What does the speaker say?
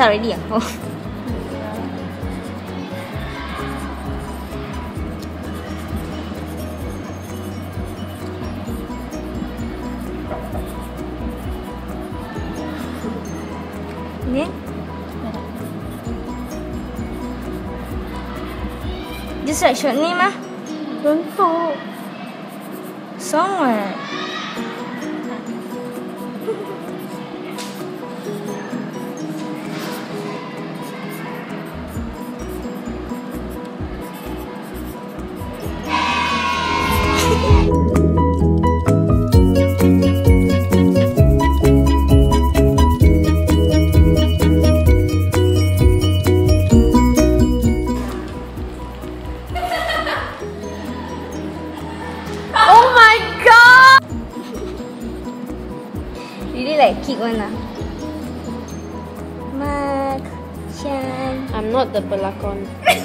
already ah. Oh. Ni? Just like short name ah. Don't like kick one ah. Mak, Shan. I'm not the pelakon.